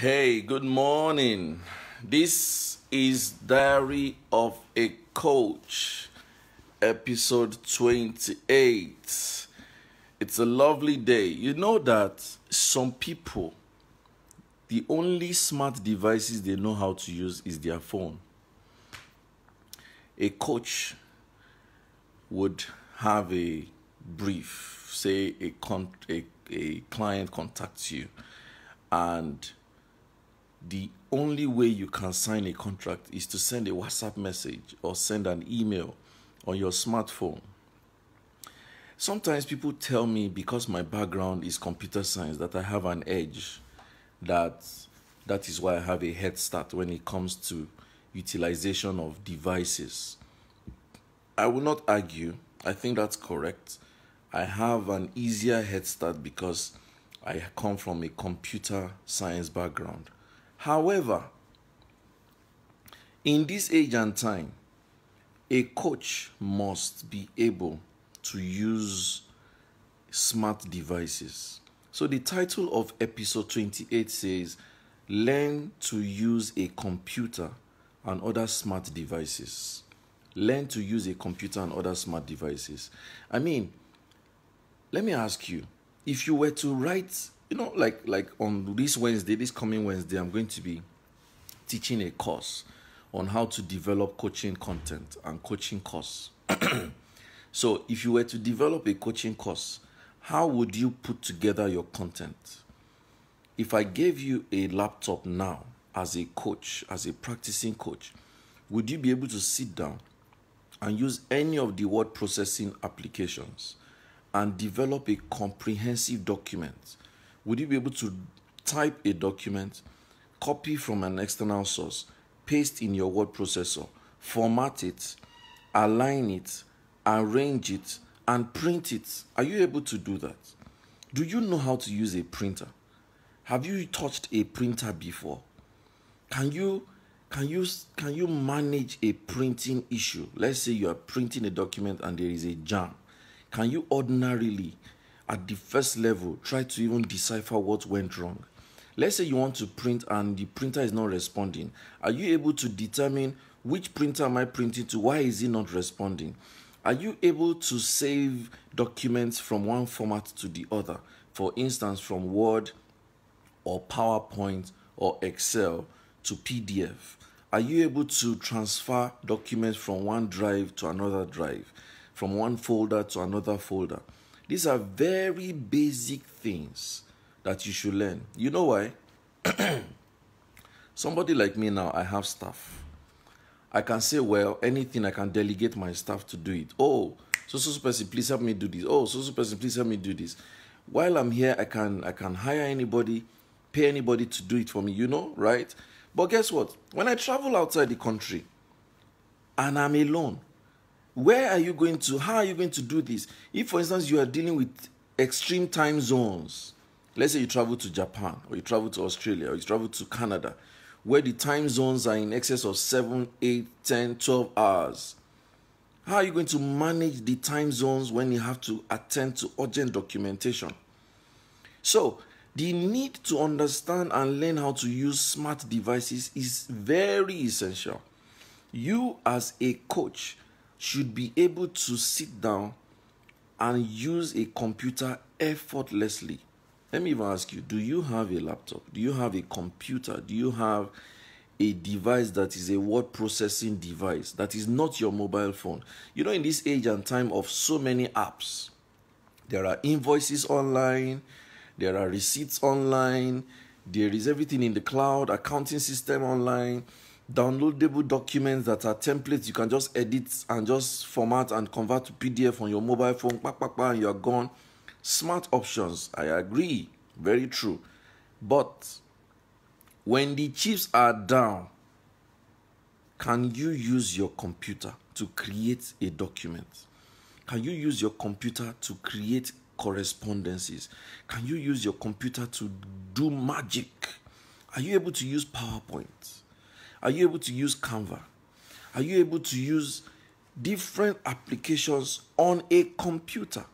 Hey, good morning. This is Diary of a Coach, episode 28. It's a lovely day. You know that some people, the only smart devices they know how to use is their phone. A coach would have a brief, say a, con- a, a client contacts you and the only way you can sign a contract is to send a WhatsApp message or send an email on your smartphone. Sometimes people tell me because my background is computer science that I have an edge that that is why I have a head start when it comes to utilization of devices. I will not argue. I think that's correct. I have an easier head start because I come from a computer science background. However, in this age and time, a coach must be able to use smart devices. So, the title of episode 28 says, Learn to use a computer and other smart devices. Learn to use a computer and other smart devices. I mean, let me ask you if you were to write you know like like on this wednesday this coming wednesday i'm going to be teaching a course on how to develop coaching content and coaching course. So if you were to develop a coaching course how would you put together your content? If i gave you a laptop now as a coach as a practicing coach would you be able to sit down and use any of the word processing applications and develop a comprehensive document would you be able to type a document, copy from an external source, paste in your word processor, format it, align it, arrange it, and print it? Are you able to do that? Do you know how to use a printer? Have you touched a printer before? Can you can you can you manage a printing issue? Let's say you are printing a document and there is a jam. Can you ordinarily at the first level try to even decipher what went wrong. Let's say you want to print and the printer is not responding. Are you able to determine which printer am I printing to? Why is it not responding? Are you able to save documents from one format to the other? For instance, from Word or PowerPoint or Excel to PDF? Are you able to transfer documents from one drive to another drive, from one folder to another folder? These are very basic things that you should learn. You know why? Somebody like me now, I have staff. I can say, well, anything I can delegate my staff to do it. Oh, so so person, please help me do this. Oh, so so person, please help me do this. While I'm here, I can I can hire anybody, pay anybody to do it for me. You know, right? But guess what? When I travel outside the country, and I'm alone, where are you going to how are you going to do this? If for instance you are dealing with extreme time zones let's say you travel to japan or you travel to australia or you travel to canada where the time zones are in excess of 7 8 10 12 hours how are you going to manage the time zones when you have to attend to urgent documentation? So the need to understand and learn how to use smart devices is very essential. You as a coach should be able to sit down and use a computer effortlessly. Let me even ask you do you have a laptop? Do you have a computer? Do you have a device that is a word processing device that is not your mobile phone? You know, in this age and time of so many apps, there are invoices online, there are receipts online, there is everything in the cloud, accounting system online downloadable documents that are templates you can just edit and just format and convert to PDF on your mobile phone, bah, bah, bah, and you're gone. Smart options, I agree, very true. But when the chips are down, can you use your computer to create a document? Can you use your computer to create correspondences? Can you use your computer to do magic? Are you able to use PowerPoint? Are you able to use Canva? Are you able to use different applications on a computer?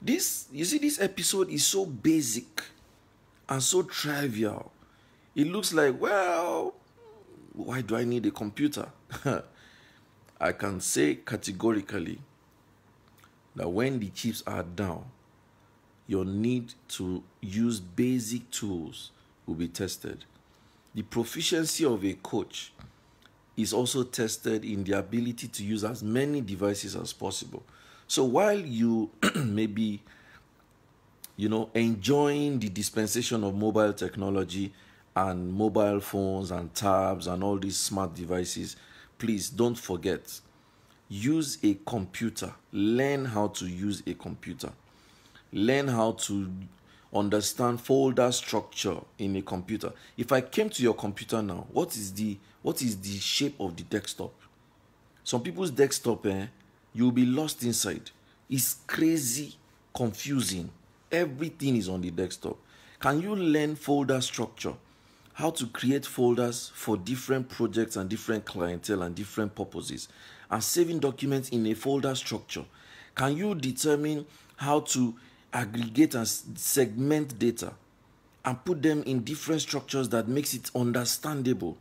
This, you see, this episode is so basic and so trivial. It looks like, well, why do I need a computer? I can say categorically that when the chips are down, your need to use basic tools will be tested. The proficiency of a coach is also tested in the ability to use as many devices as possible. So while you may be, you know, enjoying the dispensation of mobile technology and mobile phones and tabs and all these smart devices, please don't forget use a computer. Learn how to use a computer. Learn how to understand folder structure in a computer. If I came to your computer now, what is the what is the shape of the desktop? Some people's desktop, eh, you'll be lost inside. It's crazy, confusing. Everything is on the desktop. Can you learn folder structure? How to create folders for different projects and different clientele and different purposes, and saving documents in a folder structure? Can you determine how to aggregate and segment data and put them in different structures that makes it understandable.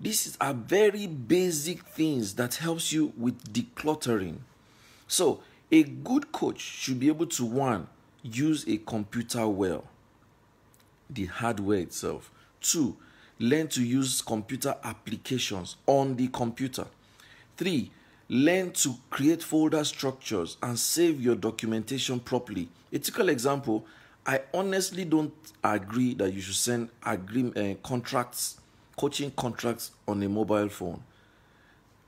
These are very basic things that helps you with decluttering. So a good coach should be able to one use a computer well the hardware itself. Two learn to use computer applications on the computer. Three Learn to create folder structures and save your documentation properly. A typical example, I honestly don't agree that you should send agree, uh, contracts, coaching contracts on a mobile phone,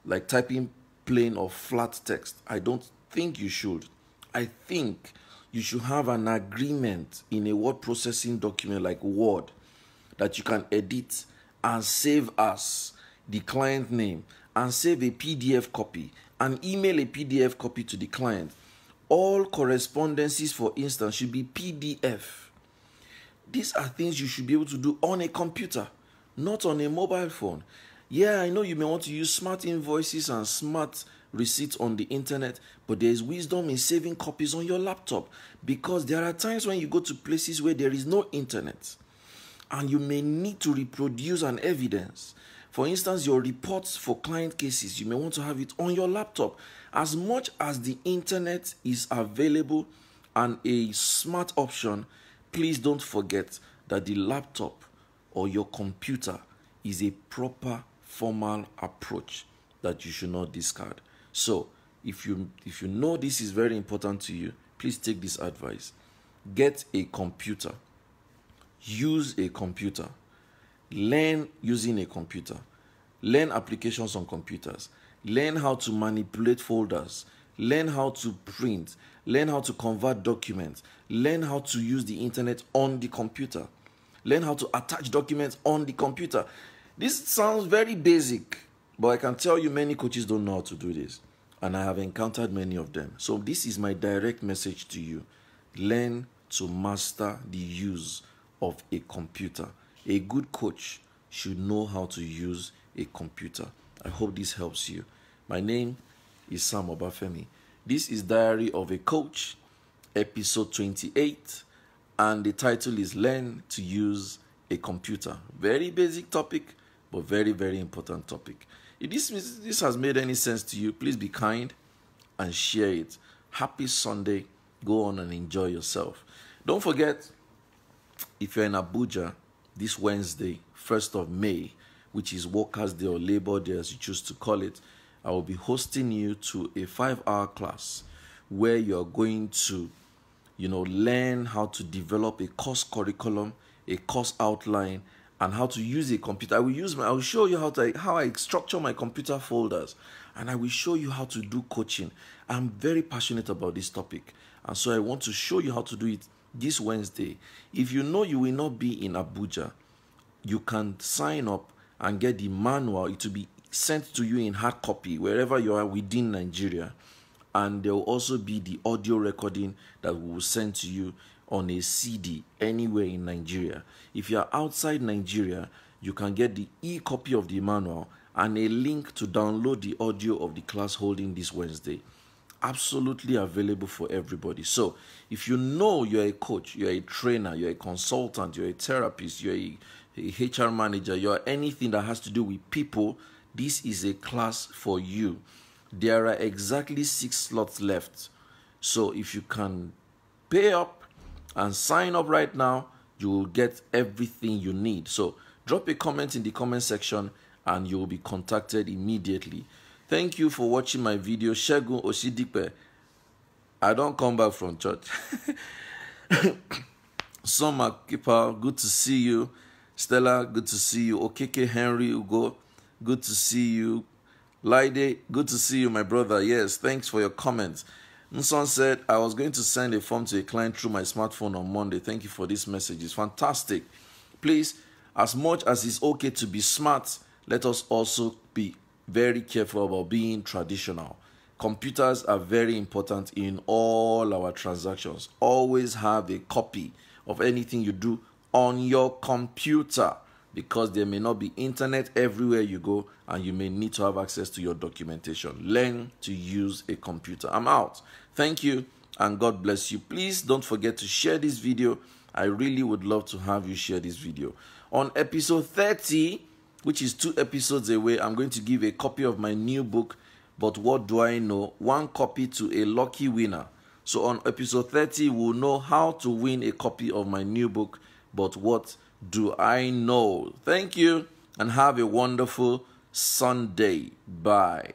like typing plain or flat text. I don't think you should. I think you should have an agreement in a word processing document like Word that you can edit and save as the client name and save a PDF copy and email a PDF copy to the client. All correspondences, for instance, should be PDF. These are things you should be able to do on a computer, not on a mobile phone. Yeah, I know you may want to use smart invoices and smart receipts on the internet, but there is wisdom in saving copies on your laptop because there are times when you go to places where there is no internet and you may need to reproduce an evidence for instance, your reports for client cases, you may want to have it on your laptop. As much as the internet is available and a smart option, please don't forget that the laptop or your computer is a proper formal approach that you should not discard. So, if you if you know this is very important to you, please take this advice. Get a computer. Use a computer Learn using a computer. Learn applications on computers. Learn how to manipulate folders. Learn how to print. Learn how to convert documents. Learn how to use the internet on the computer. Learn how to attach documents on the computer. This sounds very basic, but I can tell you many coaches don't know how to do this. And I have encountered many of them. So, this is my direct message to you learn to master the use of a computer. A good coach should know how to use a computer. I hope this helps you. My name is Sam Obafemi. This is Diary of a Coach, episode 28, and the title is Learn to Use a Computer. Very basic topic, but very, very important topic. If this, this has made any sense to you, please be kind and share it. Happy Sunday. Go on and enjoy yourself. Don't forget, if you're in Abuja, this Wednesday, 1st of May, which is Workers' Day or Labor Day as you choose to call it, I will be hosting you to a five hour class where you're going to, you know, learn how to develop a course curriculum, a course outline, and how to use a computer. I will use my I will show you how to how I structure my computer folders and I will show you how to do coaching. I'm very passionate about this topic. And so I want to show you how to do it this Wednesday. If you know you will not be in Abuja, you can sign up and get the manual. It will be sent to you in hard copy wherever you are within Nigeria. And there will also be the audio recording that we will send to you on a CD anywhere in Nigeria. If you are outside Nigeria, you can get the e copy of the manual and a link to download the audio of the class holding this Wednesday. Absolutely available for everybody. So, if you know you're a coach, you're a trainer, you're a consultant, you're a therapist, you're a, a HR manager, you're anything that has to do with people, this is a class for you. There are exactly six slots left. So, if you can pay up and sign up right now, you will get everything you need. So, drop a comment in the comment section and you will be contacted immediately. Thank you for watching my video. Shegun Oshidipe. I don't come back from church. Soma Keeper, good to see you. Stella, good to see you. Okeke Henry Ugo, good to see you. Lide, good to see you, my brother. Yes, thanks for your comments. Nson said, I was going to send a form to a client through my smartphone on Monday. Thank you for this message. It's fantastic. Please, as much as it's okay to be smart, let us also be very careful about being traditional. Computers are very important in all our transactions. Always have a copy of anything you do on your computer because there may not be internet everywhere you go and you may need to have access to your documentation. Learn to use a computer. I'm out. Thank you and God bless you. Please don't forget to share this video. I really would love to have you share this video. On episode 30, which is two episodes away, I'm going to give a copy of my new book, But What Do I Know? One copy to a lucky winner. So on episode 30, we'll know how to win a copy of my new book, But What Do I Know? Thank you and have a wonderful Sunday. Bye.